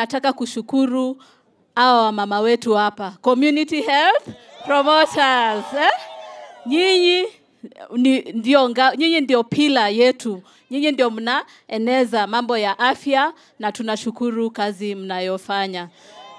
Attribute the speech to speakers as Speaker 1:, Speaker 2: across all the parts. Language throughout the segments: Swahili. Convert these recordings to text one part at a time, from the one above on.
Speaker 1: Nataka kushukuru hawa wamama wetu hapa, community health promoters eh? Nyinyi ndio, nyinyi ndio pila yetu, nyinyi ndio mnaeneza mambo ya afya na tunashukuru kazi mnayofanya.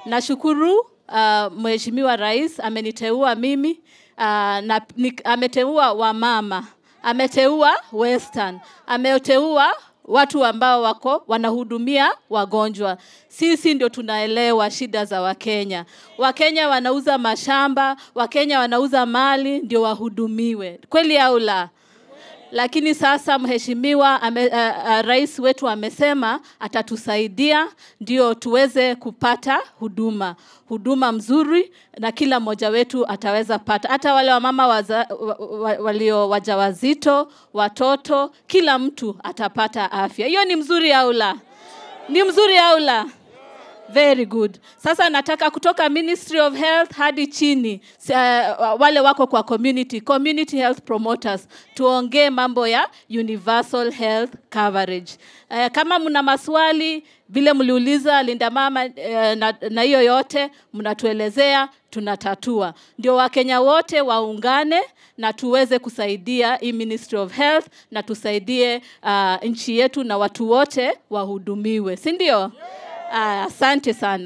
Speaker 1: Nashukuru uh, Mheshimiwa Rais ameniteua mimi uh, na, ni, ameteua wamama, ameteua Western, ameteua watu ambao wako wanahudumia wagonjwa. Sisi ndio tunaelewa shida za Wakenya. Wakenya wanauza mashamba, Wakenya wanauza mali ndio wahudumiwe, kweli au la? Lakini sasa mheshimiwa ame, uh, uh, rais wetu amesema atatusaidia ndio tuweze kupata huduma. Huduma mzuri na kila mmoja wetu ataweza pata. Hata wale wamama waza, wa, wa, walio wajawazito watoto kila mtu atapata afya. Hiyo ni mzuri au la? Ni mzuri au la Very good. Sasa nataka kutoka Ministry of Health hadi chini uh, wale wako kwa community, community health promoters, tuongee mambo ya universal health coverage. Uh, kama mna maswali vile mliuliza Linda Mama uh, na, hiyo yote mnatuelezea, tunatatua. Ndio Wakenya wote waungane na tuweze kusaidia hii Ministry of Health na tusaidie uh, nchi yetu na watu wote wahudumiwe, si ndio? Ah, Asante sana.